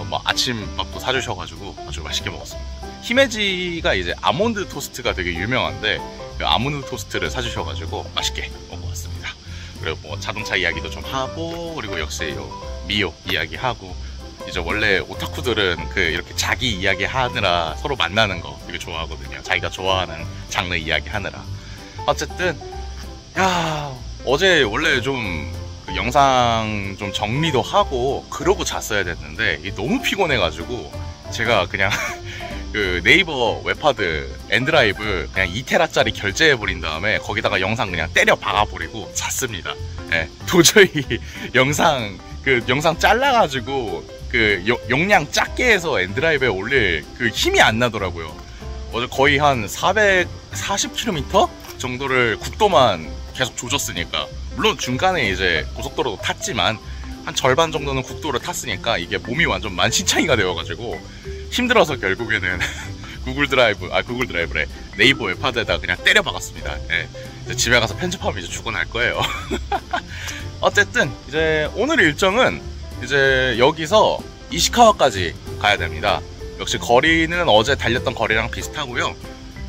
뭐 아침밥도 사주셔가지고 아주 맛있게 먹었습니다. 히메지가 이제 아몬드 토스트가 되게 유명한데 그 아몬드 토스트를 사주셔가지고 맛있게 먹고 왔습니다. 그리고 뭐 자동차 이야기도 좀 하고 그리고 역시 요 미요 이야기하고 이제 원래 오타쿠들은 그 이렇게 자기 이야기 하느라 서로 만나는 거 되게 좋아하거든요. 자기가 좋아하는 장르 이야기 하느라. 어쨌든 야 어제 원래 좀 그 영상 좀 정리도 하고 그러고 잤어야 됐는데 너무 피곤해가지고 제가 그냥 그 네이버 웹하드 엔드라이브 그냥 2테라짜리 결제해버린 다음에 거기다가 영상 그냥 때려 박아버리고 잤습니다. 예, 도저히 영상 그 영상 잘라가지고 그 용- 용량 작게 해서 엔드라이브에 올릴 그 힘이 안 나더라고요. 어제 거의 한 440km 정도를 국도만 계속 조졌으니까 물론 중간에 이제 고속도로도 탔지만 한 절반 정도는 국도를 탔으니까 이게 몸이 완전 만신창이가 되어가지고 힘들어서 결국에는 구글 드라이브 아 구글 드라이브래 네이버 웹하드에다 그냥 때려 박았습니다. 예. 집에 가서 편집하면 이제 출근할 거예요. 어쨌든 이제 오늘 일정은 이제 여기서 이시카와까지 가야 됩니다. 역시 거리는 어제 달렸던 거리랑 비슷하고요.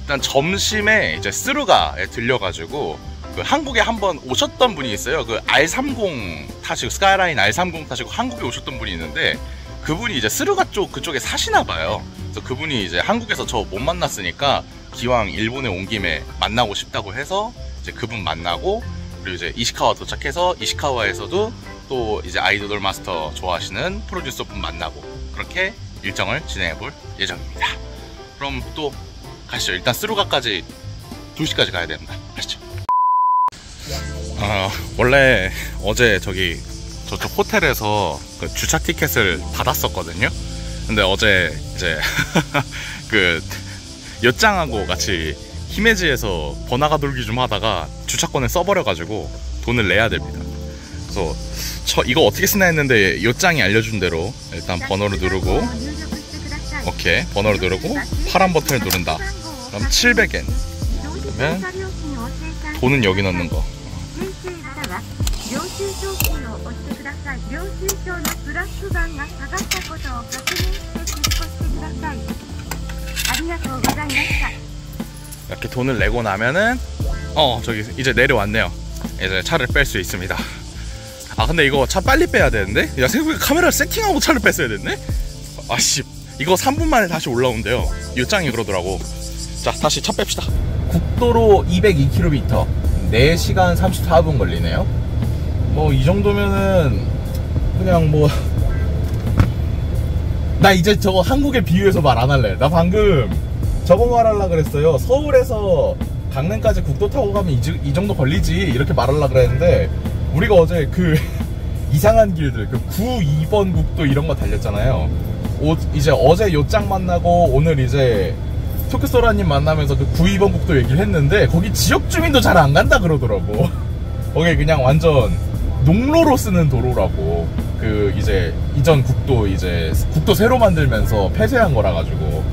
일단 점심에 이제 스루가에 들려가지고 그 한국에 한번 오셨던 분이 있어요. 그 R30 타시고 스카이라인 R30 타시고 한국에 오셨던 분이 있는데 그분이 이제 스루가 쪽 그쪽에 사시나 봐요. 그래서 그분이 이제 한국에서 저 못 만났으니까 기왕 일본에 온 김에 만나고 싶다고 해서 이제 그분 만나고 그리고 이제 이시카와 도착해서 이시카와에서도 또 이제 아이돌 마스터 좋아하시는 프로듀서 분 만나고 그렇게 일정을 진행해 볼 예정입니다. 그럼 또 가시죠. 일단 스루가까지 2시까지 가야 됩니다. 가시죠. 어, 원래 어제 저기 저쪽 호텔에서 그 주차 티켓을 받았었거든요. 근데 어제 이제 그 엿장하고 같이 히메지에서 번화가 돌기 좀 하다가 주차권을 써버려가지고 돈을 내야 됩니다. 그래서 저 이거 어떻게 쓰나 했는데 엿장이 알려준 대로 일단 번호를 누르고 오케이 번호를 누르고 파란 버튼을 누른다. 그럼 700엔. 그러면 돈은 여기 넣는 거. 領収書キーを押してください領収書のプラス番が下がったことを確認して出庫してくださいありがとうございました 이렇게 돈을 내고 나면은 어 저기 이제 내려왔네요. 이제 차를 뺄 수 있습니다. 아 근데 이거 차 빨리 빼야 되는데? 야 생각보다 카메라 세팅하고 차를 뺐어야 됐네? 아씨 이거 3분 만에 다시 올라온대요. 요짱이 그러더라고. 자 다시 차 뺍시다. 국도로 202km 4시간 34분 걸리네요. 뭐 이 정도면은 그냥 뭐 나 이제 저거 한국에 비유해서 말 안 할래. 나 방금 저거 말하려 그랬어요. 서울에서 강릉까지 국도 타고 가면 이, 지- 이 정도 걸리지 이렇게 말하려 그랬는데 우리가 어제 그 이상한 길들 그 9, 2번 국도 이런 거 달렸잖아요. 오- 이제 어제 요짱 만나고 오늘 이제 토크소라님 만나면서 그 9, 2번 국도 얘기를 했는데 거기 지역 주민도 잘 안 간다 그러더라고. 거기 그냥 완전 농로로 쓰는 도로라고. 그 이제 이전 국도 이제 국도 새로 만들면서 폐쇄한 거라 가지고.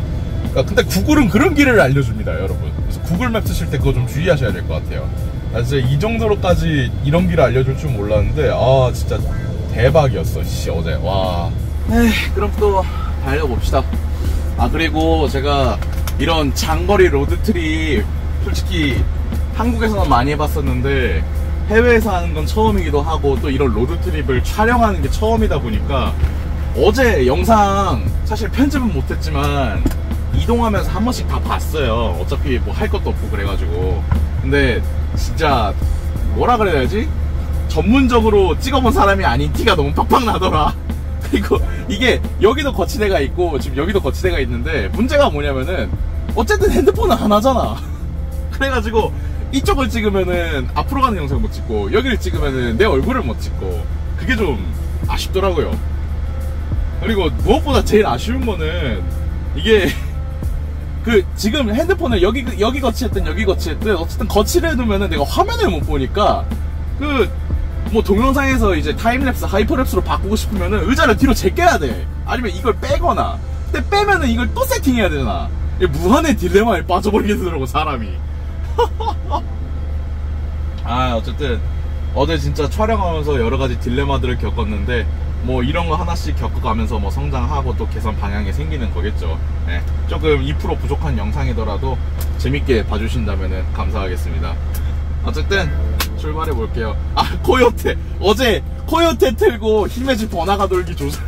그러니까 근데 구글은 그런 길을 알려줍니다 여러분. 그래서 구글 맵 쓰실 때 그거 좀 주의하셔야 될 것 같아요. 나 진짜 이 정도로까지 이런 길을 알려줄 줄 몰랐는데 아 진짜 대박이었어 씨 어제. 와. 에이 그럼 또 달려봅시다. 아 그리고 제가 이런 장거리 road trip 솔직히 한국에서는 많이 해봤었는데 해외에서 하는 건 처음이기도 하고 또 이런 road trip을 촬영하는 게 처음이다 보니까 어제 영상 사실 편집은 못했지만 이동하면서 한 번씩 다 봤어요. 어차피 뭐 할 것도 없고 그래가지고. 근데 진짜 뭐라 그래야지? 전문적으로 찍어본 사람이 아닌 티가 너무 팍팍 나더라. 그리고 이게 여기도 거치대가 있고 지금 여기도 거치대가 있는데 문제가 뭐냐면은 어쨌든 핸드폰은 하나잖아. 그래가지고 이쪽을 찍으면은 앞으로 가는 영상 못 찍고 여기를 찍으면은 내 얼굴을 못 찍고 그게 좀 아쉽더라고요. 그리고 무엇보다 제일 아쉬운 거는 이게 그 지금 핸드폰을 여기 여기 거치했든 여기 거치했든 어쨌든 거치를 해두면은 내가 화면을 못 보니까 그 뭐 동영상에서 이제 time-lapse hyperlapse로 바꾸고 싶으면은 의자를 뒤로 제껴야 돼. 아니면 이걸 빼거나. 근데 빼면은 이걸 또 세팅해야 되나 무한의 딜레마에 빠져버리게 되더라고 사람이 아 어쨌든 어제 진짜 촬영하면서 여러 가지 딜레마들을 겪었는데 뭐 이런 거 하나씩 겪어가면서 뭐 성장하고 또 개선 방향이 생기는 거겠죠. 네, 조금 2% 부족한 영상이더라도 재밌게 봐주신다면 감사하겠습니다. 어쨌든 출발해 볼게요. 아 코요테 어제 코요테 틀고 히메지 번화가 돌기 조사.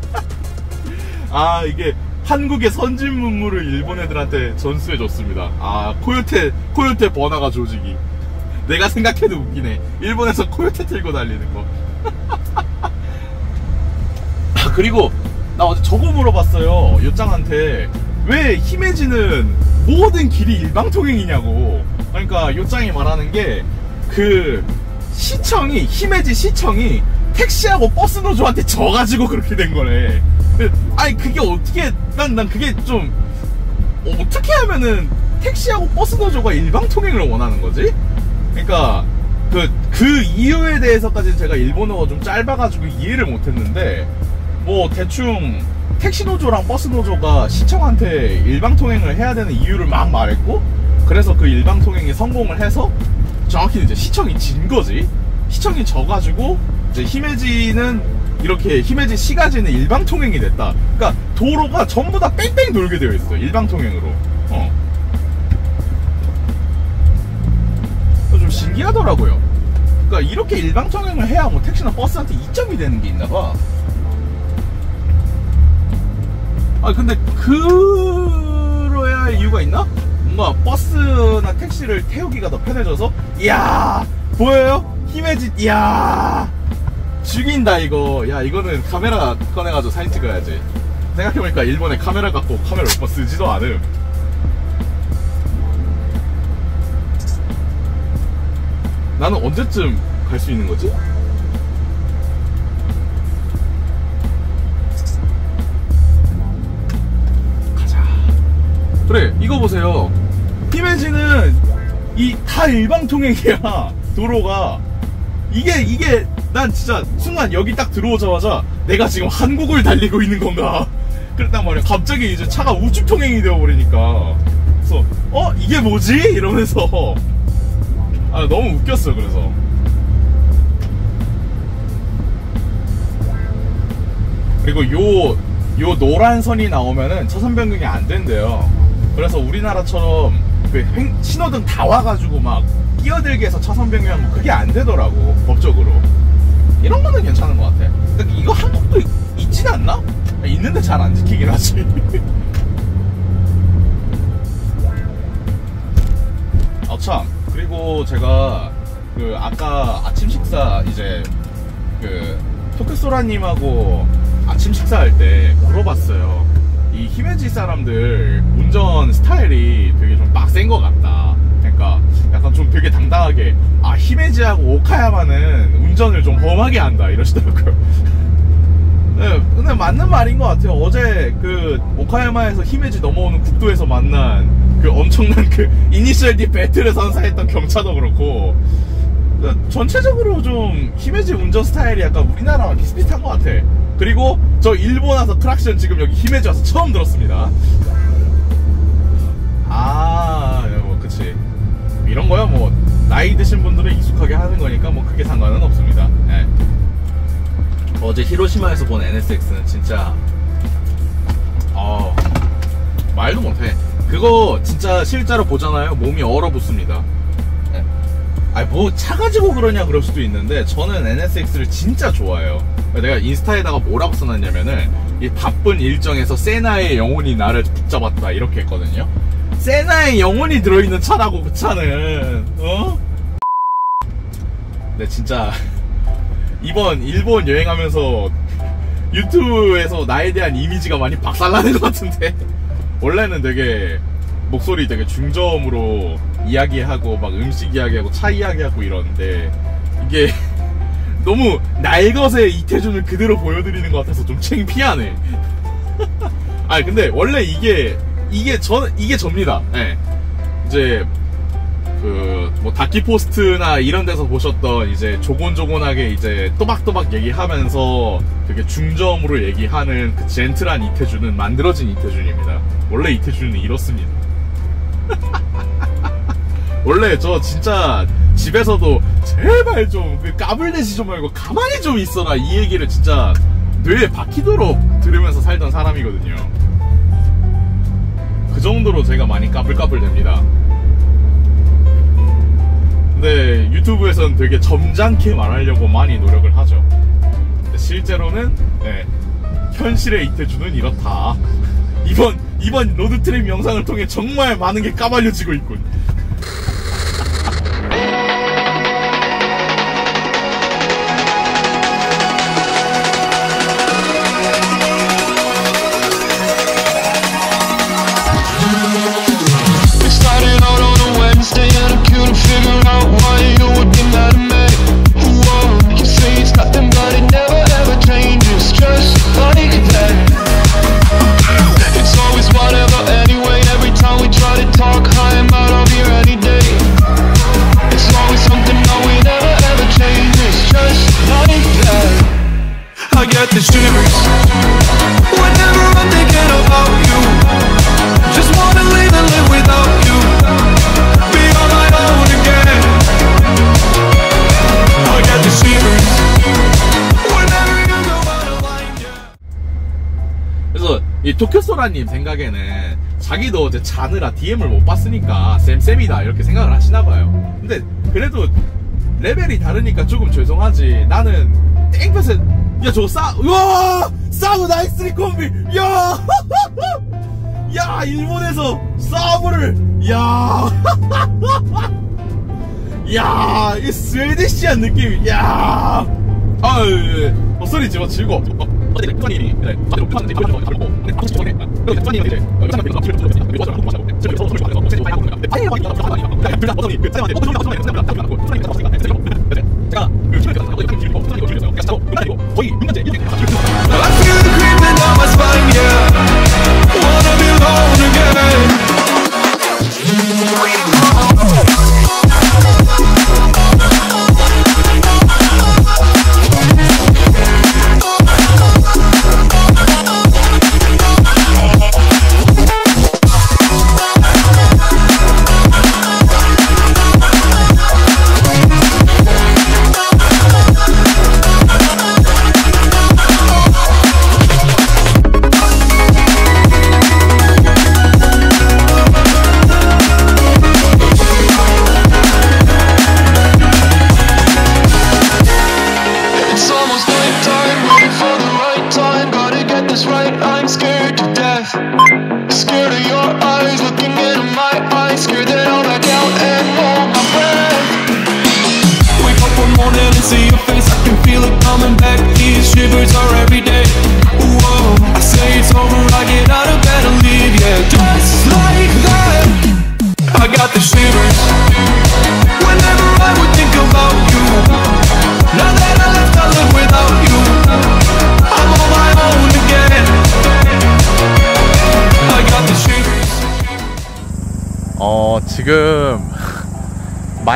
아 이게 한국의 선진 문물을 일본 애들한테 전수해 줬습니다. 아 코요테 코요테 번화가 조직이. 내가 생각해도 웃기네. 일본에서 코요테 틀고 달리는 거. 아, 그리고 나 어제 저거 물어봤어요. 요짱한테 왜 히메지는 모든 길이 일방통행이냐고. 그러니까 요짱이 말하는 게 그 시청이 히메지 시청이 택시하고 버스 노조한테 져가지고 그렇게 된 거래. 그, 아니 그게 어떻게 난난 그게 좀 어떻게 하면은 택시하고 버스 노조가 일방통행을 원하는 거지? 그러니까 그, 그 이유에 대해서까지는 제가 일본어가 좀 짧아가지고 이해를 못했는데 뭐 대충 택시 노조랑 버스 노조가 시청한테 일방 통행을 해야 되는 이유를 막 말했고 그래서 그 일방 통행이 성공을 해서 정확히는 이제 시청이 진 거지. 시청이 져가지고 이제 히메지는 이렇게 히메지 시가지는 일방 통행이 됐다. 그러니까 도로가 전부 다 뺑뺑 돌게 되어 있어 일방 통행으로. 어. 좀 신기하더라고요. 그러니까 이렇게 일방통행을 해야 뭐 택시나 버스한테 이점이 되는 게 있나 봐. 아 근데 그러야 할 이유가 있나? 뭔가 버스나 택시를 태우기가 더 편해져서 이야 보여요? 히메지 이야 죽인다 이거 야 이거는 카메라 꺼내가지고 사진 찍어야지 생각해보니까 일본에 카메라 갖고 카메라 오빠 쓰지도 않음 나는 언제쯤 갈 수 있는 거지? 가자. 그래, 이거 보세요. 히메지는 이 다 일방통행이야. 도로가. 이게, 이게, 난 진짜 순간 여기 딱 들어오자마자 내가 지금 한국을 달리고 있는 건가. 그랬단 말이야. 갑자기 이제 차가 우측 통행이 되어버리니까. 그래서, 어? 이게 뭐지? 이러면서. 아 너무 웃겼어 그래서. 그리고 요, 요 노란 선이 나오면은 차선 변경이 안 된대요. 그래서 우리나라처럼 그 횡- 신호등 다 와가지고 막 끼어들게 해서 차선 변경하는 거 그게 안 되더라고 법적으로. 이런 거는 괜찮은 것 같아. 근데 이거 한국도 있- 있진 않나? 있는데 잘 안 지키긴 하지. 아참 그리고 제가 그 아까 아침 식사 이제 그 토크소라님하고 아침 식사할 때 물어봤어요. 이 히메지 사람들 운전 스타일이 되게 좀 빡센 것 같다. 그러니까 약간 좀 되게 당당하게 아 히메지하고 오카야마는 운전을 좀 험하게 한다 이러시더라고요. 네, 근데 맞는 말인 것 같아요. 어제 그 오카야마에서 히메지 넘어오는 국도에서 만난 그 엄청난 그 이니셜 D 배틀을 선사했던 경차도 그렇고 그 전체적으로 좀 히메지 운전 스타일이 약간 우리나라랑 비슷비슷한 것 같아. 그리고 저 일본 와서 크락션 지금 여기 히메지 와서 처음 들었습니다. 아, 뭐 그치. 이런 거야 뭐 나이 드신 분들은 익숙하게 하는 거니까 뭐 크게 상관은 없습니다. 예. 어제 히로시마에서 본 NSX는 진짜 어 말도 못해. 그거 진짜 실제로 보잖아요. 몸이 얼어붙습니다. 예. 아니 뭐 차 가지고 그러냐 그럴 수도 있는데 저는 NSX를 진짜 좋아해요. 내가 인스타에다가 뭐라고 써놨냐면은 이 바쁜 일정에서 세나의 영혼이 나를 붙잡았다 이렇게 했거든요. 세나의 영혼이 들어있는 차라고 그 차는 어? 근데 진짜 이번 일본 여행하면서 유튜브에서 나에 대한 이미지가 많이 박살나는 것 같은데 원래는 되게 목소리 되게 중저음으로 이야기하고 막 음식 이야기하고 차 이야기하고 이러는데 이게 너무 날것의 이태준을 그대로 보여드리는 것 같아서 좀 창피하네. 아니 근데 원래 이게 이게 저 이게 접니다. 예. 이제 그 뭐 다키포스트나 이런 데서 보셨던 이제 조곤조곤하게 이제 또박또박 얘기하면서 되게 중저음으로 얘기하는 그 젠틀한 이태준은 만들어진 이태준입니다. 원래 이태준은 이렇습니다. 원래 저 진짜 집에서도 제발 좀 그 까불대지 좀 말고 가만히 좀 있어라 이 얘기를 진짜 뇌에 박히도록 들으면서 살던 사람이거든요. 그 정도로 제가 많이 까불까불 됩니다. 근데 유튜브에서는 되게 점잖게 말하려고 많이 노력을 하죠. 실제로는 네, 현실의 이태준은 이렇다. 이번 이번 로드트립 영상을 통해 정말 많은 게 까발려지고 있군. 소라님 생각에는 자기도 어제 자느라 DM을 못 봤으니까 쌤쌤이다 이렇게 생각을 하시나 봐요. 근데 그래도 레벨이 다르니까 조금 죄송하지. 나는 땡볕에 야 저거 싸, 와 사브 nine three combi, 야, 야 일본에서 사브를, 야, 야, 이 Swedish한 느낌, 야, 아, 예, 예. 목소리 집어 즐거. 어, 어제 백관님이 네, 다들 오픈하는데 보여주고 하고, 근데 아무 직전에 그리고 백관님은 이제 어, 영상 편에서 앞으로 좀 이렇게 와서 하고 하고, 제가 서로 서로 하고, 제가 많이 하고, 아니 많이 하고 하고 아니야. 둘다 어떤이 그 사람한테 어떤 소리가 어떤 소리가 어떤 소리가 어떤 소리가 제가 그 친구가 어떤 소리가 들리고 어떤 소리가 들리고 그냥 자고 그냥 아니고 거의 6년째 이렇게 I feel it creeping down my spine, yeah. Wanna be alone again.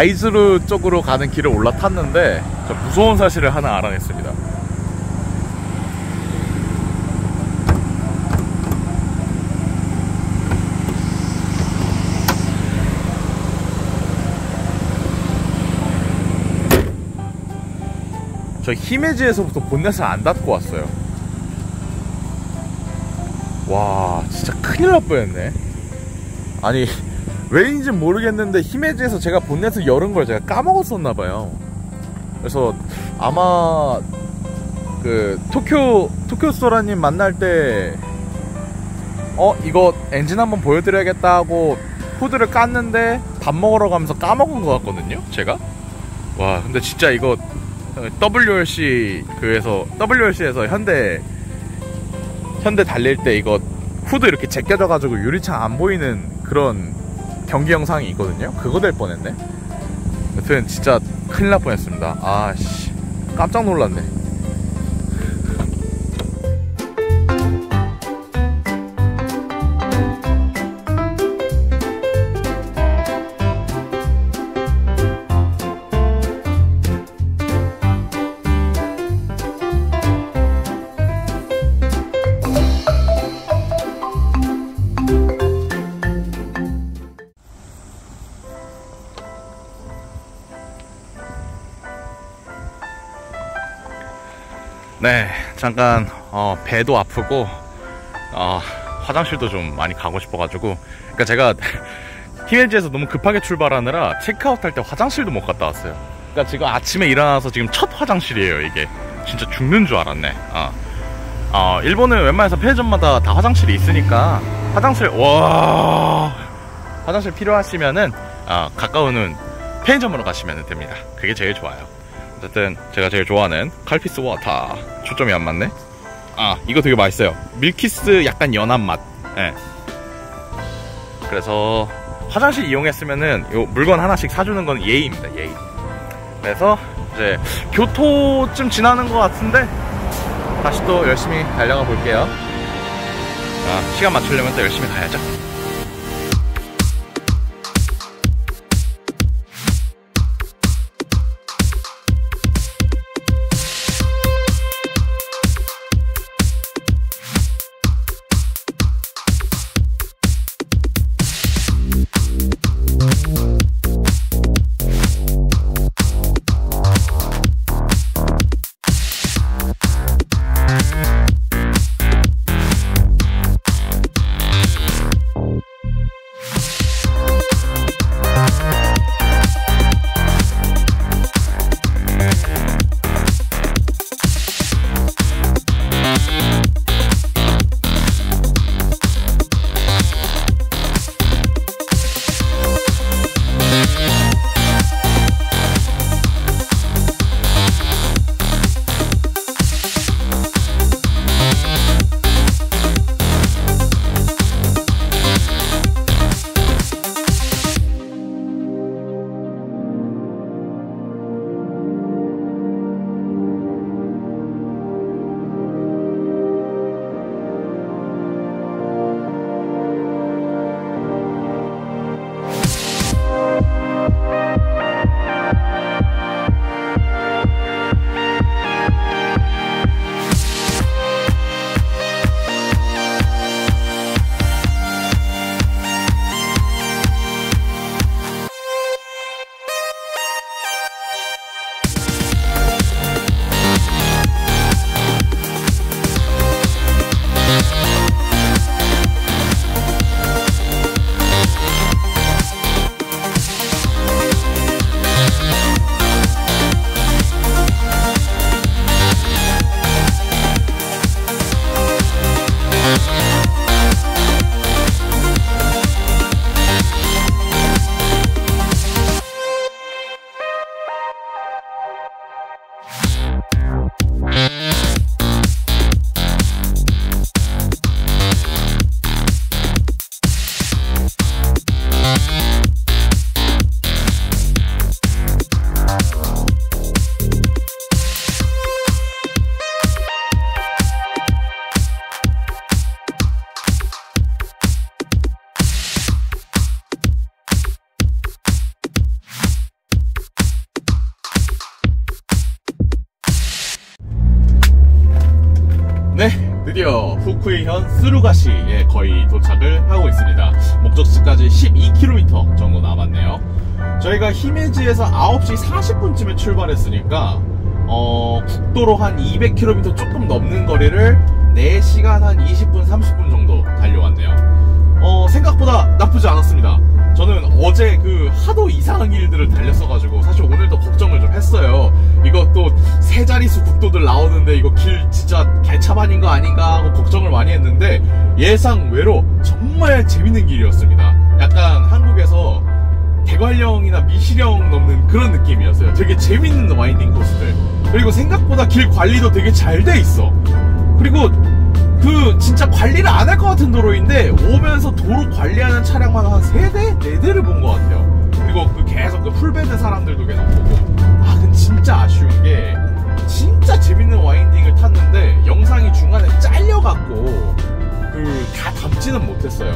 마이즈루 쪽으로 가는 길을 올라탔는데 저 무서운 사실을 하나 알아냈습니다. 저 히메지에서부터 본넷을 안 닫고 왔어요. 와, 진짜 큰일 날 뻔했네. 아니, 왜인지 모르겠는데 히메지에서 제가 본넷을 열은 걸 제가 까먹었었나봐요. 그래서 아마 그 토쿄 토쿄 소라님 만날 때 어, 이거 엔진 한번 보여드려야겠다 하고 후드를 깠는데 밥 먹으러 가면서 까먹은 것 같거든요, 제가. 와, 근데 진짜 이거 WRC 그에서 WRC에서 현대 현대 달릴 때 이거 후드 이렇게 제껴져 가지고 유리창 안 보이는 그런 경기 영상이 있거든요. 그거 될 뻔했네. 여튼 진짜 큰일 날 뻔했습니다. 아씨 깜짝 놀랐네. 잠깐 어, 배도 아프고 어, 화장실도 좀 많이 가고 싶어가지고 그러니까 제가 히메지에서 너무 급하게 출발하느라 체크아웃 할 때 화장실도 못 갔다 왔어요. 그러니까 지금 아침에 일어나서 지금 첫 화장실이에요 이게 진짜 죽는 줄 알았네. 어. 어, 일본은 웬만해서 편의점마다 다 화장실이 있으니까 화장실 와 화장실 필요하시면은 어, 가까운 편의점으로 가시면 됩니다. 그게 제일 좋아요. 어쨌든 제가 제일 좋아하는 칼피스 워터 초점이 안 맞네? 아 이거 되게 맛있어요. 밀키스 약간 연한 맛. 예. 그래서 화장실 이용했으면은 요 물건 하나씩 사주는 건 예의입니다 예의. 그래서 이제 교토쯤 지나는 것 같은데 다시 또 열심히 달려가 볼게요. 아, 시간 맞추려면 또 열심히 가야죠 드디어 후쿠이현 스루가시에 거의 도착을 하고 있습니다. 목적지까지 12km 정도 남았네요. 저희가 히메지에서 9시 40분쯤에 출발했으니까 어, 국도로 한 200km 조금 넘는 거리를 4시간 한 20분 30분 정도 달려왔네요. 어, 생각보다 나쁘지 않았습니다. 저는 어제 그 하도 이상한 길들을 달렸어가지고 사실 오늘도 걱정을 좀 했어요. 또 세 자릿수 국도들 나오는데 이거 길 진짜 개차반인 거 아닌가 하고 걱정을 많이 했는데 예상 외로 정말 재밌는 길이었습니다. 약간 한국에서 대관령이나 미시령 넘는 그런 느낌이었어요. 되게 재밌는 winding 코스들. 그리고 생각보다 길 관리도 되게 잘 돼 있어. 그리고 그 진짜 관리를 안 할 것 같은 도로인데 오면서 도로 관리하는 차량만 한 3대? 4대를 본 것 같아요. 그리고 그 계속 그 풀 베는 사람들도 계속 보고 아 근데 진짜 아쉬운 게 진짜 재밌는 와인딩을 탔는데 영상이 중간에 잘려갖고 그 다 담지는 못했어요.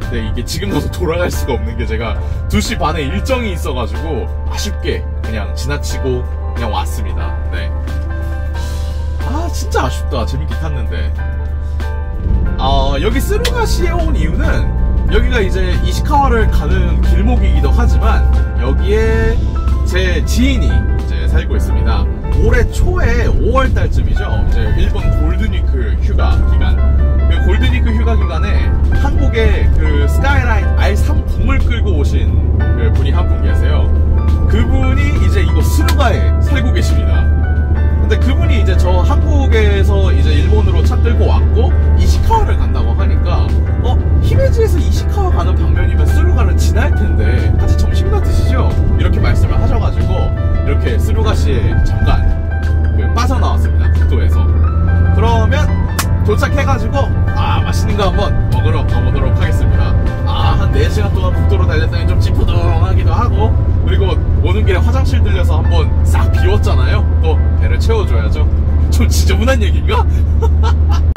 근데 이게 지금 가서 돌아갈 수가 없는 게 제가 2시 반에 일정이 있어가지고 아쉽게 그냥 지나치고 그냥 왔습니다. 네. 아 진짜 아쉽다. 재밌게 탔는데. 어, 여기 스루가시에 온 이유는 여기가 이제 이시카와를 가는 길목이기도 하지만 여기에 제 지인이 이제 살고 있습니다. 올해 초에 5월 달쯤이죠. 이제 일본 골든위크 휴가 기간. 그 골든위크 휴가 기간에 한국에 그 스카이라인 R3 붐을 끌고 오신 그 분이 한 분 계세요. 그분이 이제 이곳 스루가에 살고 계십니다. 근데 그분이 이제 저 한국에서 이제 일본으로 차 끌고 왔고 이시카와를 간다고 하니까 어 히메지에서 이시카와 가는 방면이면 스루가를 지날 텐데 같이 점심이나 드시죠? 이렇게 말씀을 하셔가지고 이렇게 스루가시에 잠깐 그 빠져나왔습니다 국도에서. 그러면 도착해가지고 아 맛있는 거 한번 먹으러 가보도록 하겠습니다. 아 한 4시간 동안 국도로 달렸더니 좀 찌푸둥하기도 하고 그리고 오는 길에 화장실 들려서 한번 싹 비웠잖아요. 또 배를 채워줘야죠. 좀 지저분한 얘기인가?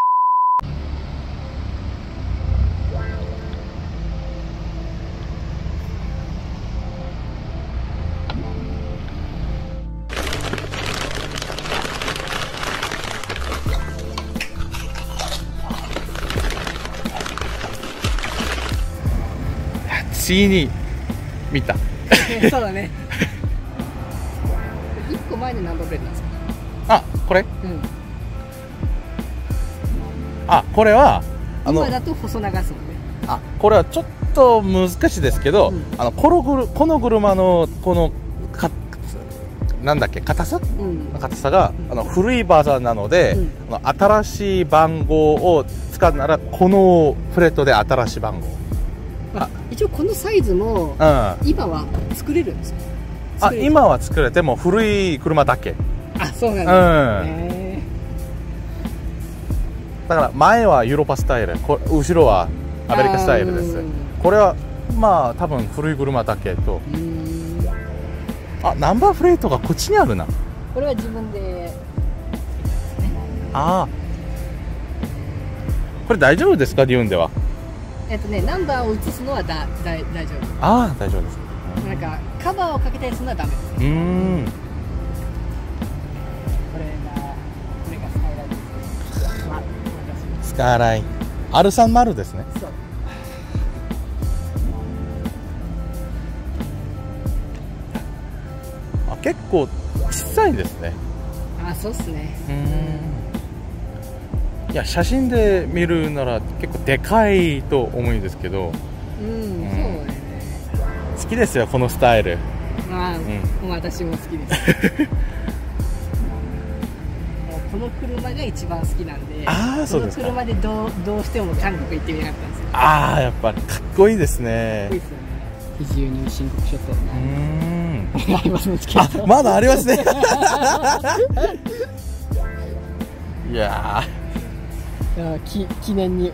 지인이 믿다 そうだね。一個前に何度ブレードなんですか？あこれ？うん。あこれはあの今だと細長そうね。あこれはちょっと難しいですけど、うん。あのこのぐるこの車のこのかなんだっけ硬さ？うん。硬さがあの古いバージョンなので、うん。新しい番号を使うならこのプレートで新しい番号。あ一応このサイズも今は作れるんですよ作れる。今は作れても古い車だけ。あそうなんうん。だ、から前はユーロパスタイル。こ後ろはアメリカスタイルです。これはまあ多分古い車だけと。あナンバープレートがこっちにあるな。これは自分で。ああ。これ大丈夫ですか？日本ではえっとねナンバーを写すのはだだ大丈夫。ああ大丈夫です。なんかカバーをかけたりするのはダメです。うーん。これがこれがスカイラインです。まスカイライン。R30 ですね。そう。あ結構小さいですね。あそうっすね。うんいや写真で見るなら結構でかいと思うんですけど。うん、うん。そうだよね。好きですよこのスタイル。まあ、う私も好きです。この車が一番好きなんであーそうですか。この車でどうどうしても韓国行ってみたかったんですよ。ああやっぱかっこいいですね。かっこいいですよね。非自由に申告書ってうーん。ありますねまだありますね。いやいやき記念に。ー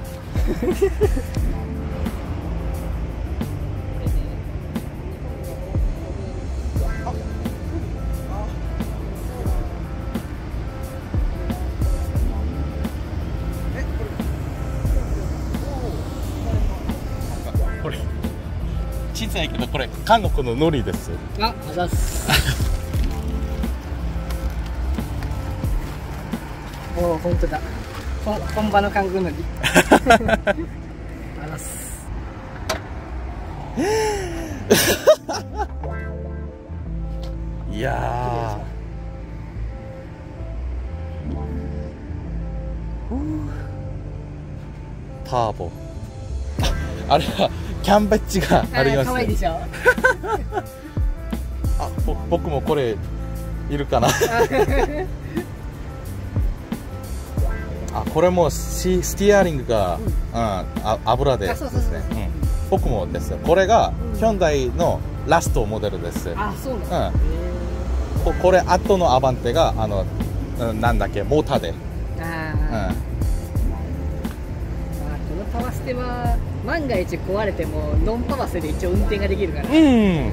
これ。小さいけどこれ韓国の海苔です。ああざっす。おお本当だ本本場の韓国グーのり。いやターボ。あれはキャンバッジがあります、ね、あぼ僕もこれいるかな。あ、これもシスティアリングが、うん、あ油でですね。うん。僕もです。これがヒョンダイのラストモデルです。あそうなん。ここれ後のアバンテがあの、うん、なんだっけモーターで。あー、うん。まあ、このパワステは万が一壊れてもノンパワスで一応運転ができるから、うん。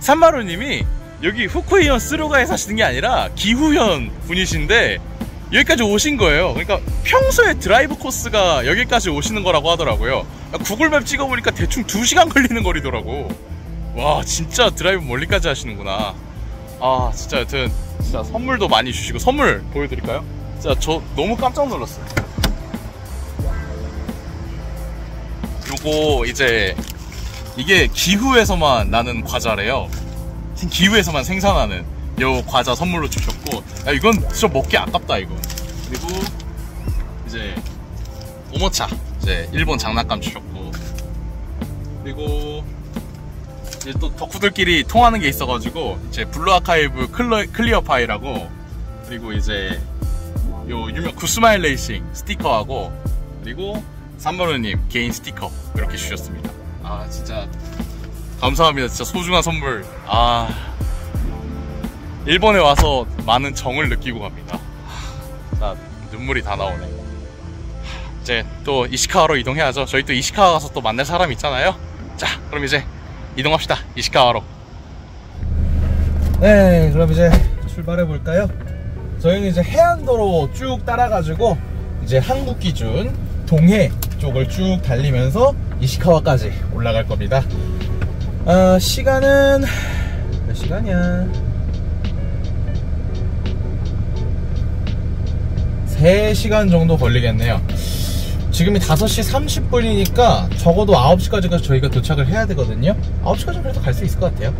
산마루님이 여기 후쿠이현 쓰루가에 사시는 게 아니라 기후현 분이신데 여기까지 오신 거예요. 그러니까 평소에 드라이브 코스가 여기까지 오시는 거라고 하더라고요. 구글맵 찍어보니까 대충 2시간 걸리는 거리더라고. 와 진짜 드라이브 멀리까지 하시는구나 아 진짜 여튼 진짜 선물도 많이 주시고 선물 보여드릴까요? 진짜 저 너무 깜짝 놀랐어요 요거 이제 이게 기후에서만 나는 과자래요. 기후에서만 생산하는 요 과자 선물로 주셨고 야, 이건 진짜 먹기 아깝다 이거. 그리고 이제 おもちゃ 이제 일본 장난감 주셨고. 그리고 이제 또 덕후들끼리 통하는 게 있어가지고 이제 블루 아카이브 클러, clear file하고 그리고 이제 요 유명 굿스마일 레이싱 스티커하고 그리고 삼마루님 개인 스티커 이렇게 주셨습니다. 아 진짜 감사합니다. 진짜 소중한 선물. 아 일본에 와서 많은 정을 느끼고 갑니다. 나 눈물이 다 나오네. 이제 또 이시카와로 이동해야죠. 저희 또 이시카와 가서 또 만날 사람 있잖아요. 자, 그럼 이제 이동합시다. 이시카와로. 네, 그럼 이제 출발해 볼까요? 저희는 이제 해안도로 쭉 따라가지고 이제 한국 기준 동해 쪽을 쭉 달리면서 이시카와까지 올라갈 겁니다. 아, 시간은 몇 시간이야? 3시간 정도 걸리겠네요. 지금이 5시 30분이니까 적어도 9시까지가 저희가 도착을 해야 되거든요. 9시까지 그래도 갈 수 있을 것 같아요.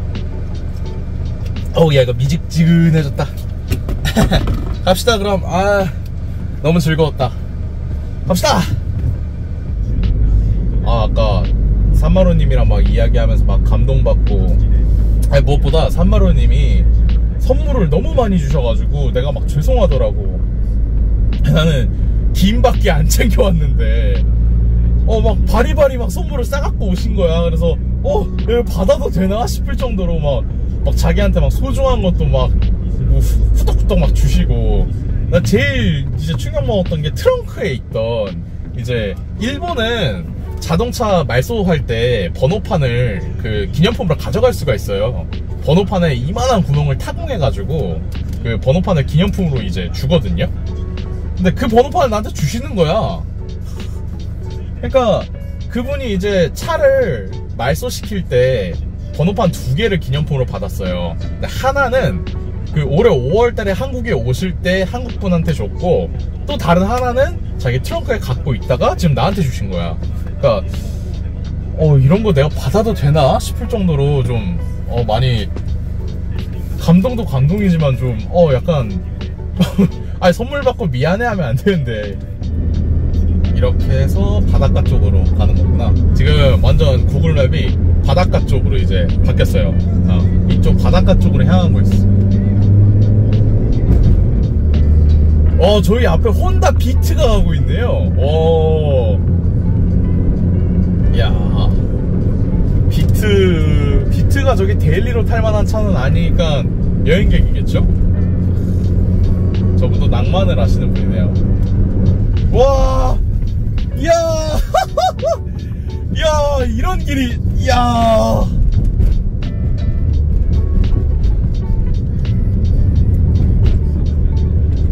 어우 야 이거 미직지근해졌다 갑시다 그럼 아 너무 즐거웠다 갑시다 아 아까 산마루님이랑 막 이야기하면서 막 감동받고. 아니 무엇보다 산마루님이 선물을 너무 많이 주셔가지고 내가 막 죄송하더라고. 나는 김밖에 안 챙겨왔는데 어 막 바리바리 막 선물을 싸갖고 오신 거야. 그래서 어 이거 받아도 되나 싶을 정도로 막, 막 자기한테 막 소중한 것도 막 뭐 후- 후덕후덕 막 주시고. 나 제일 이제 충격 먹었던 게 트렁크에 있던 이제 일본은 자동차 말소할 때 번호판을 그 기념품으로 가져갈 수가 있어요. 번호판에 이만한 구멍을 타공해가지고 그 번호판을 기념품으로 이제 주거든요. 근데 그 번호판을 나한테 주시는 거야. 그러니까 그분이 이제 차를 말소시킬 때 번호판 두 개를 기념품으로 받았어요. 근데 하나는 그 올해 5월 달에 한국에 오실 때 한국 분한테 줬고 또 다른 하나는 자기 트렁크에 갖고 있다가 지금 나한테 주신 거야. 그러니까 어 이런 거 내가 받아도 되나 싶을 정도로 좀 어 많이 감동도 감동이지만 좀 어 약간 아니 선물 받고 미안해하면 안 되는데 이렇게 해서 바닷가 쪽으로 가는 거구나. 지금 완전 구글맵이 바닷가 쪽으로 이제 바뀌었어요. 어, 이쪽 바닷가 쪽으로 향하고 있어. 어, 저희 앞에 혼다 비트가 가고 있네요. 어. 야. 비트, 비트가 저기 daily로 탈 만한 차는 아니니까 여행객이겠죠? 저분도 낭만을 아시는 분이네요. 와! 이야! 이야, 이런 길이, 이야!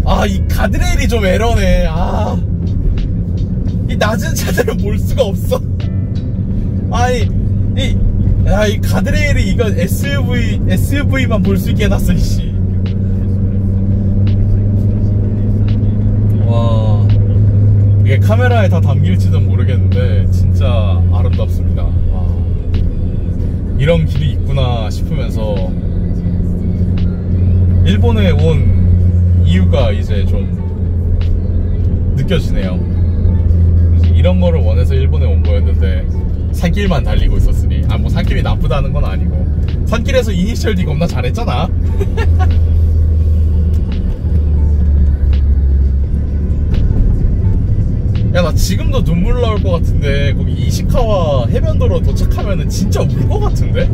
아, 이 가드레일이 좀 에러네. 아. 이 낮은 차들은 볼 수가 없어. 아니, 이, 야, 이 가드레일이 이거 SUV, SUV만 볼 수 있게 해놨어, 이씨. 와. 이게 카메라에 다 담길지는 모르겠는데, 진짜 아름답습니다. 와. 이런 길이 있구나 싶으면서, 일본에 온 이유가 이제 좀 느껴지네요. 이런 거를 원해서 일본에 온 거였는데 산길만 달리고 있었으니 아 뭐 산길이 나쁘다는 건 아니고 산길에서 이니셜 D 겁나 잘했잖아. 야 나 지금도 눈물 나올 것 같은데 거기 이시카와 해변도로 도착하면은 진짜 울 것 같은데?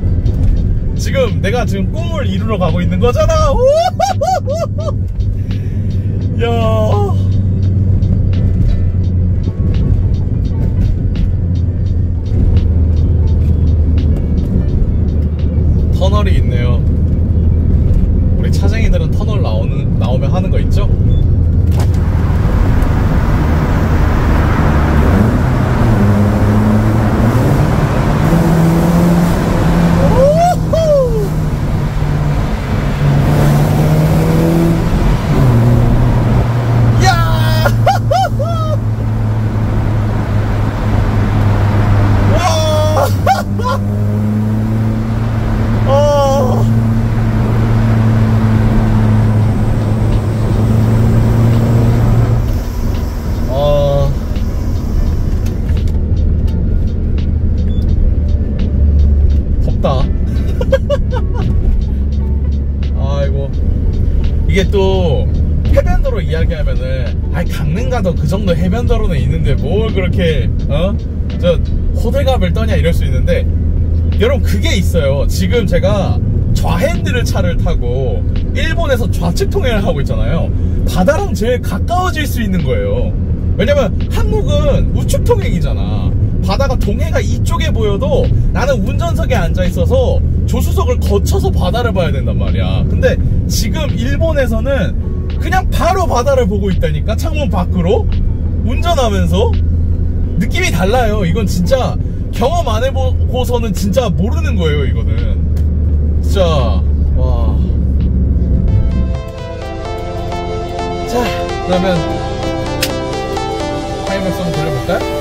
지금 내가 지금 꿈을 이루러 가고 있는 거잖아. 야. 터널이 있네요. 우리 차쟁이들은 터널 나오는 나오면 하는 거 있죠? 뭘 그렇게 어 저 호들갑을 떠냐 이럴 수 있는데 여러분 그게 있어요. 지금 제가 좌핸들을 차를 타고 일본에서 좌측 통행을 하고 있잖아요. 바다랑 제일 가까워질 수 있는 거예요. 왜냐면 한국은 우측 통행이잖아. 바다가 동해가 이쪽에 보여도 나는 운전석에 앉아 있어서 조수석을 거쳐서 바다를 봐야 된단 말이야. 근데 지금 일본에서는 그냥 바로 바다를 보고 있다니까? 창문 밖으로? 운전하면서 느낌이 달라요. 이건 진짜 경험 안 해보고서는 진짜 모르는 거예요. 이거는 진짜 와. 자 그러면 타이머스 한번 돌려볼까요?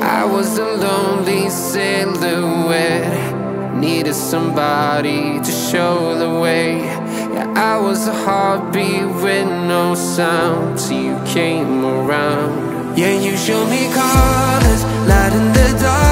I was a lonely silhouette. Needed somebody to show the way. Yeah, I was a heartbeat with no sound till you came around. Yeah, you show me colors, light in the darkness.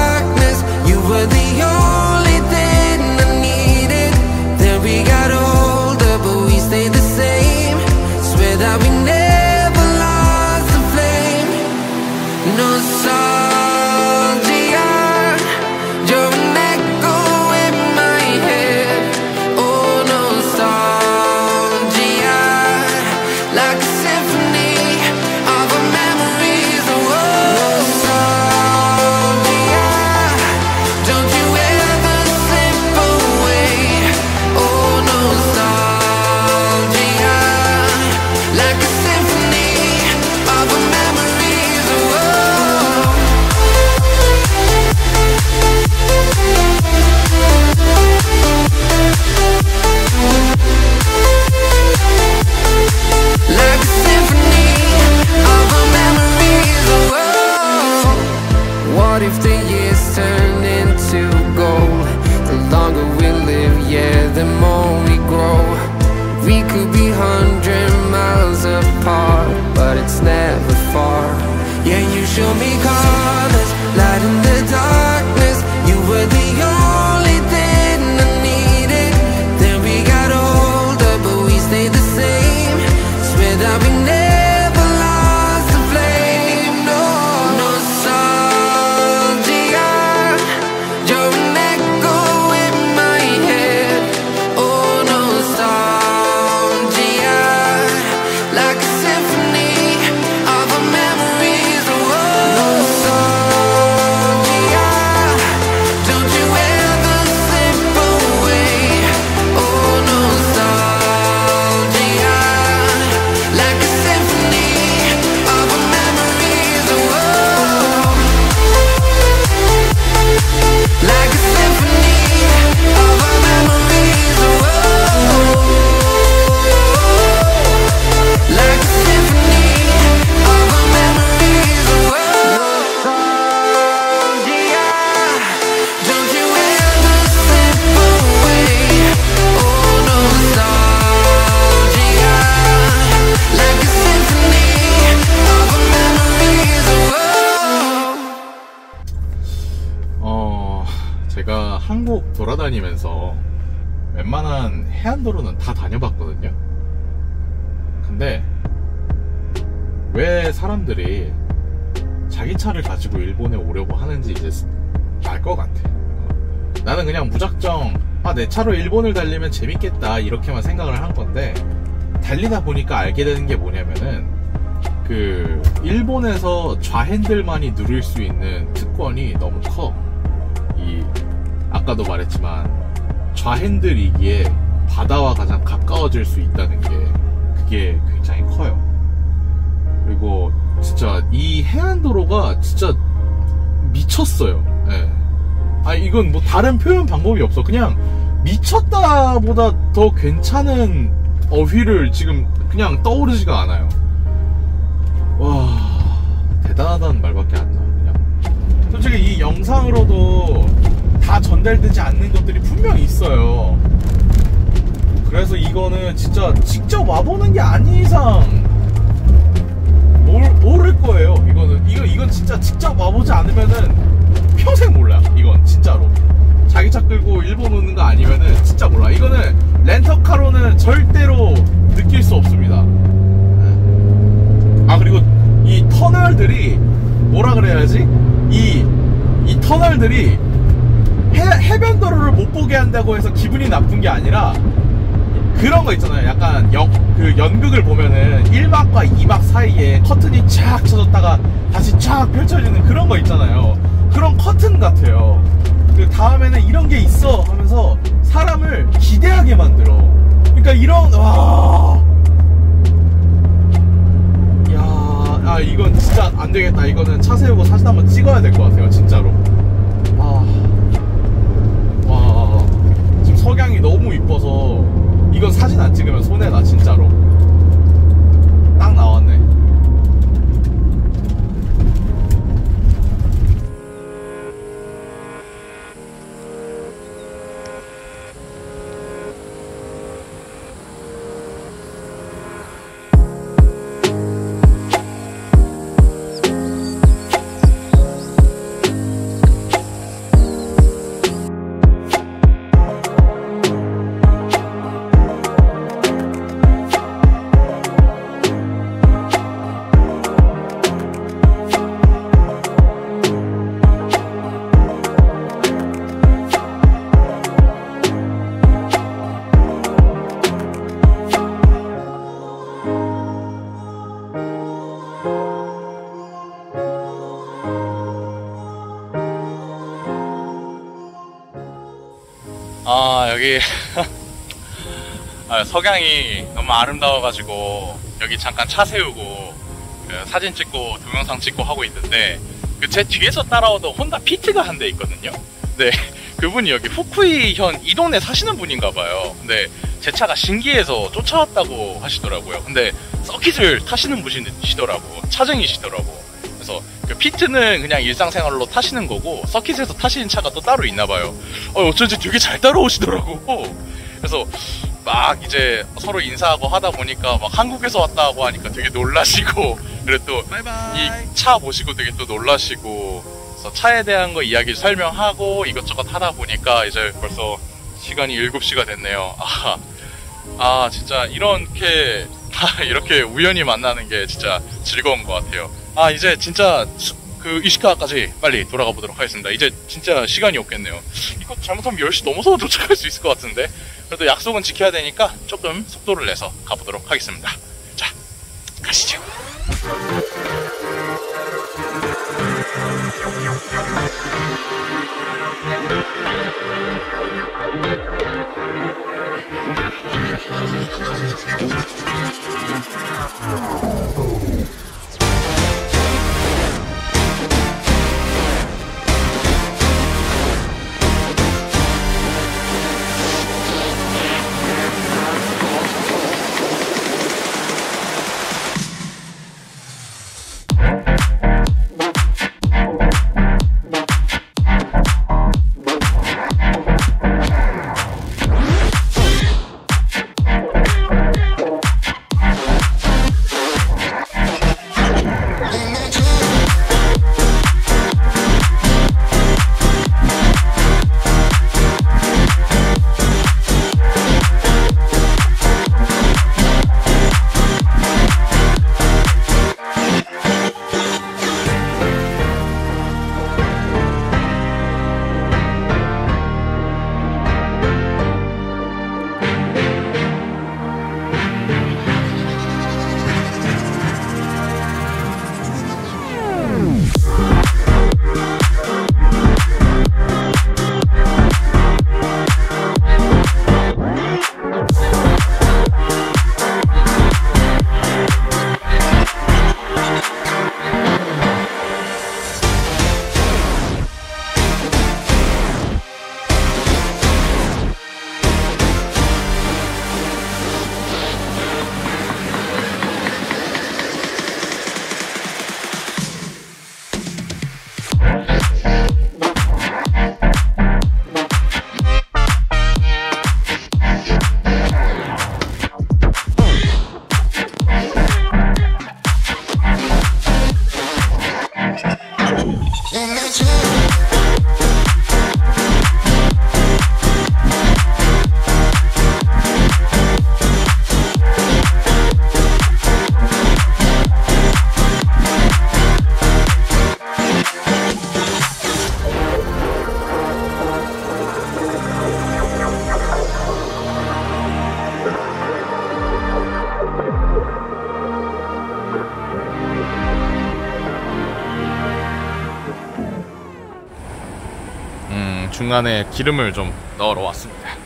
일본을 달리면 재밌겠다 이렇게만 생각을 한 건데 달리다 보니까 알게 되는 게 뭐냐면은 그 일본에서 좌핸들만이 누릴 수 있는 특권이 너무 커. 이 아까도 말했지만 좌핸들이기에 바다와 가장 가까워질 수 있다는 게 그게 굉장히 커요. 그리고 진짜 이 해안도로가 진짜 미쳤어요. 예. 아 이건 뭐 다른 표현 방법이 없어. 그냥 미쳤다 보다 더 괜찮은 어휘를 지금 그냥 떠오르지가 않아요. 와 대단하다는 말밖에 안 나와 그냥. 솔직히 이 영상으로도 다 전달되지 않는 것들이 분명히 있어요. 그래서 이거는 진짜 직접 와보는 게 아닌 이상 모를 거예요. 이거는 이거 이건 진짜 직접 와보지 않으면은 평생 몰라. 이건 진짜로. 자기 차 끌고 일본 오는 거 아니면은 진짜 몰라. 이거는 렌터카로는 절대로 느낄 수 없습니다. 아 그리고 이 터널들이 뭐라 그래야지? 이, 이 터널들이 해, 해변도로를 못 보게 한다고 해서 기분이 나쁜 게 아니라 그런 거 있잖아요. 약간 역, 그 연극을 보면은 1막과 2막 사이에 커튼이 쫙 쳐졌다가 다시 쫙 펼쳐지는 그런 거 있잖아요. 그런 커튼 같아요. 그 다음에는 이런 게 있어 하면서 사람을 기대하게 만들어. 그러니까 이런, 와. 야, 아, 이건 진짜 안 되겠다. 이거는 차 세우고 사진 한번 찍어야 될 것 같아요. 진짜로. 아. 와. 지금 석양이 너무 이뻐서 이건 사진 안 찍으면 손해다, 진짜로. 석양이 너무 아름다워가지고 여기 잠깐 차 세우고 그 사진 찍고 동영상 찍고 하고 있는데 그 제 뒤에서 따라오던 혼다 피트가 한 대 있거든요. 네 그분이 여기 후쿠이현 이동에 사시는 분인가 봐요. 근데 제 차가 신기해서 쫓아왔다고 하시더라고요. 근데 서킷을 타시는 분이시더라고 차쟁이시더라고. 그래서 그 피트는 그냥 일상생활로 타시는 거고 서킷에서 타시는 차가 또 따로 있나 봐요. 어, 어쩐지 되게 잘 따라오시더라고. 그래서 막 이제 서로 인사하고 하다 보니까 막 한국에서 왔다고 하니까 되게 놀라시고 그리고 또 이 차 보시고 되게 또 놀라시고 그래서 차에 대한 거 이야기 설명하고 이것저것 하다 보니까 이제 벌써 시간이 7시가 됐네요. 아, 아 진짜 이렇게 다 이렇게 우연히 만나는 게 진짜 즐거운 것 같아요. 아 이제 진짜 수- 그 이시카까지 빨리 돌아가 보도록 하겠습니다. 이제 진짜 시간이 없겠네요. 이거 잘못하면 10시 넘어서 도착할 수 있을 것 같은데 그래도 약속은 지켜야 되니까 조금 속도를 내서 가보도록 하겠습니다. 자, 가시죠. 중간에 기름을 좀 넣으러 왔습니다.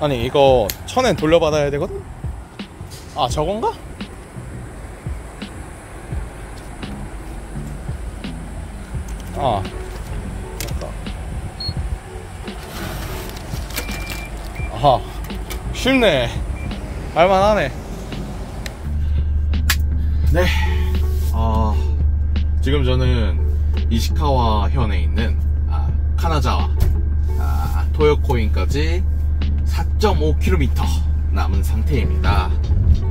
아니 이거 천엔 돌려받아야 되거든? 아 저건가? 아 아하 쉽네 할만하네 네 아, 지금 저는 이시카와 현에 있는 4.5km 남은 상태입니다.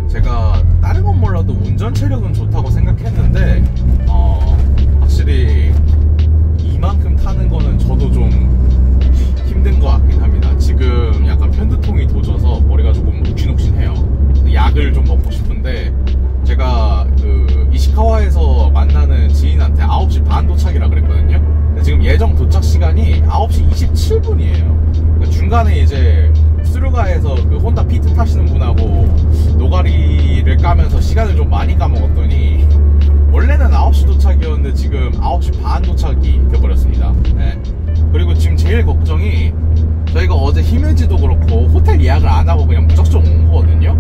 제가 다른 건 몰라도 운전 체력은 좋다고 생각했는데 어, 확실히 이만큼 타는 거는 저도 좀 힘든 것 같긴 합니다. 지금 약간 편두통이 도져서 머리가 조금 욱신욱신해요. 약을 좀 먹고 싶은데 제가 그 이시카와에서 만나는 지인한테 9시 반 도착이라 그랬거든요. 지금 예정 도착 시간이 9시 27분이에요. 중간에 이제 수르가에서 그 혼다 피트 타시는 분하고 노가리를 까면서 시간을 좀 많이 까먹었더니 원래는 9시 도착이었는데 지금 9시 반 도착이 돼버렸습니다. 네. 그리고 지금 제일 걱정이 저희가 어제 히메지도 그렇고 호텔 예약을 안 하고 그냥 무작정 온 거거든요.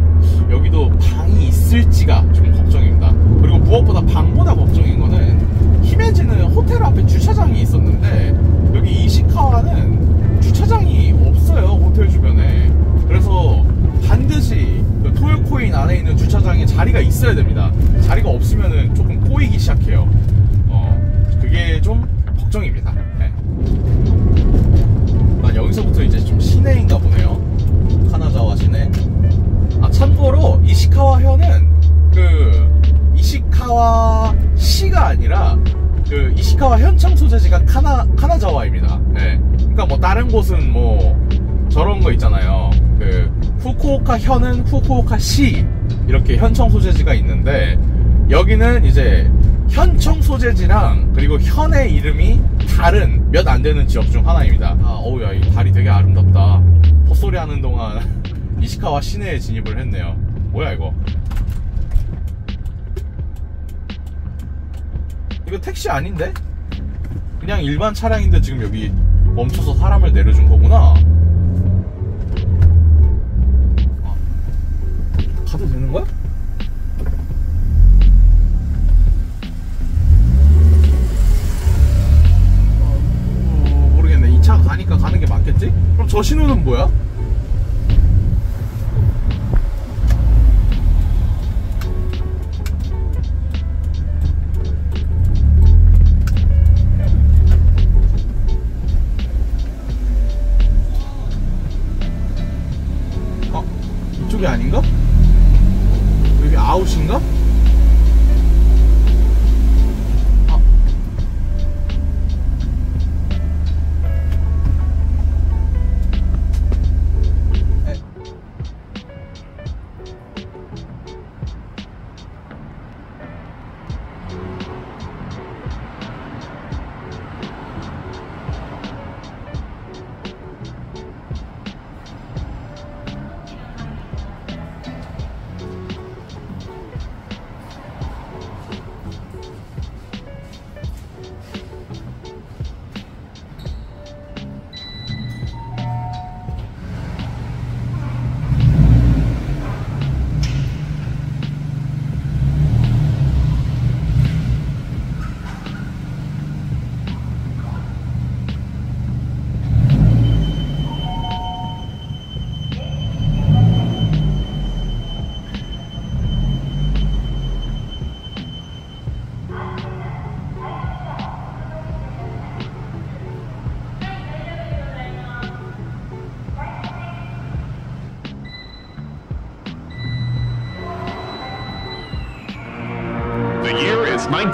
여기도 방이 있을지가 좀 걱정입니다. 그리고 무엇보다 방보다 걱정인 거는 히메지는 호텔 앞에 주차장이 있었는데 여기 이시카와는 주차장이 없어요 호텔 주변에. 그래서 반드시 그 토요코인 안에 있는 주차장에 자리가 있어야 됩니다. 자리가 없으면은 조금 꼬이기 시작해요. 어, 그게 좀 걱정입니다. 네. 난 여기서부터 이제 좀 시내인가 보네요. 카나자와 시내. 아, 참고로 이시카와 현은 그 이시카와 시가 아니라 그 이시카와 현청 소재지가 카나 카나자와입니다. 네. 그러니까 뭐 다른 곳은 뭐 저런 거 있잖아요. 그 후쿠오카 현은 후쿠오카 시 이렇게 현청 소재지가 있는데 여기는 이제 현청 소재지랑 그리고 현의 이름이 다른 몇 안 되는 지역 중 하나입니다. 아, 어우야, 이 다리 되게 아름답다. 헛소리 하는 동안 이시카와 시내에 진입을 했네요. 뭐야, 이거? 이거 택시 아닌데? 그냥 일반 차량인데 지금 여기 멈춰서 사람을 내려준 거구나. 가도 되는 거야? 어, 모르겠네. 이 차 가니까 가는 게 맞겠지? 그럼 저 신호는 뭐야?